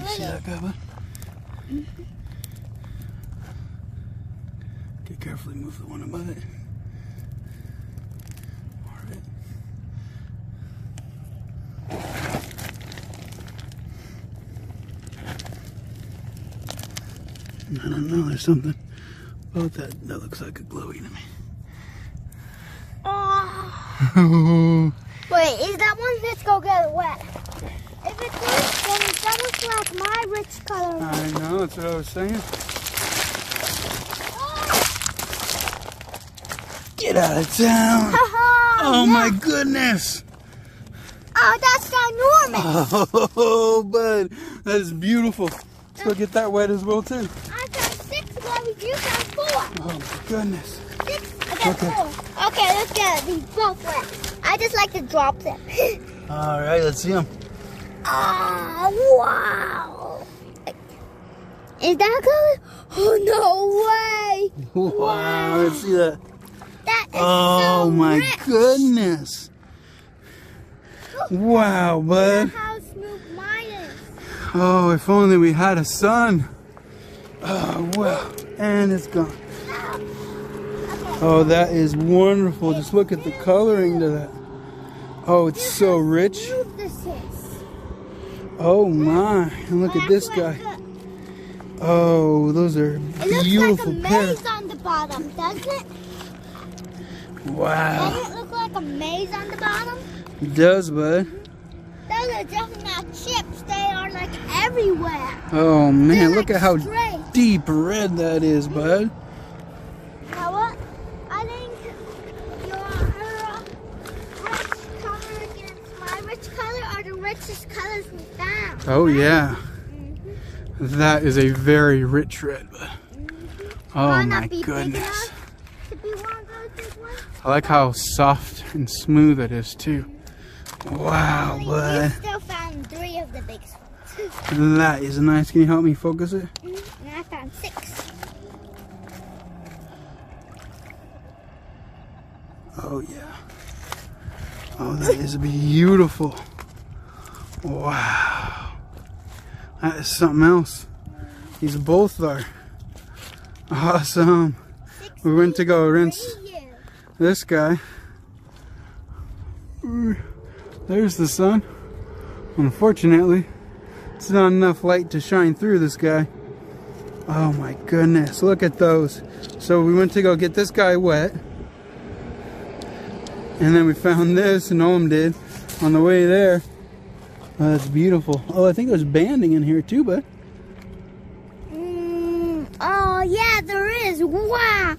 You see that guy, bud? Okay, carefully move the one above it. Alright. I don't know, there's something about that that looks like a glowy to me. Oh. Wait, is that one? Let's go get it wet. If it's this, then like my rich color. I know, that's what I was saying. Get out of town! Oh yeah. Oh, my goodness! Oh, that's ginormous. Oh, bud, that is beautiful. Let's go get that wet as well too. I found six. You found four. Oh my goodness. Six. I got Okay. four. Okay, let's get these both wet. I just like to drop them. All right, let's see them. Oh, wow. Is that color? Oh, no way. Wow, let's see that. That is Oh so my rich. goodness. Wow, bud. Look how smooth mine is. Oh, if only we had a sun. Oh, wow. And it's gone. Oh, oh that is wonderful. Just look at the coloring to that. Oh, it's so rich. Smooth this is. Oh my. And look at this guy. Oh, those are It looks beautiful like a pears. maze on the bottom, doesn't it? Wow. Doesn't it look like a maze on the bottom? It does, bud. Those are just not chips. They are like everywhere. Oh man, They're look like at how straight. deep red that is, bud. You know what? I think your uh, rich color against my rich color are the richest colors we found. Oh yeah. That is a very rich red. Oh my not be big goodness. enough to be one of those big ones. I like how soft and smooth it is too. Wow, bud. Still found three of the big ones. That is nice. Can you help me focus it? Mm-hmm. And I found six. Oh yeah. Oh, that is beautiful. Wow. That is something else. These both are awesome. We went to go rinse this guy. There's the sun. Unfortunately, it's not enough light to shine through this guy. Oh my goodness, look at those. So we went to go get this guy wet. And then we found this, and Noam did, on the way there. Oh, that's beautiful. Oh, I think there's banding in here too, but Mm, oh yeah, there is. Wow,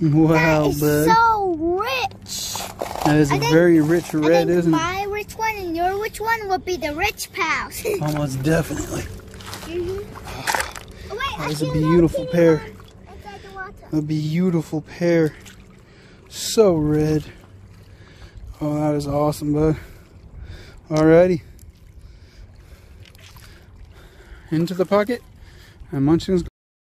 wow, that is bud. so rich. that is a I think- very rich I red, think isn't it? my rich one and your rich one would be the rich pals. Almost definitely. Mhm. Oh, wait, That is a beautiful pair. one inside the water. A beautiful pair. So red. Oh, that is awesome, bud. Alrighty. Into the pocket. And Munchkin's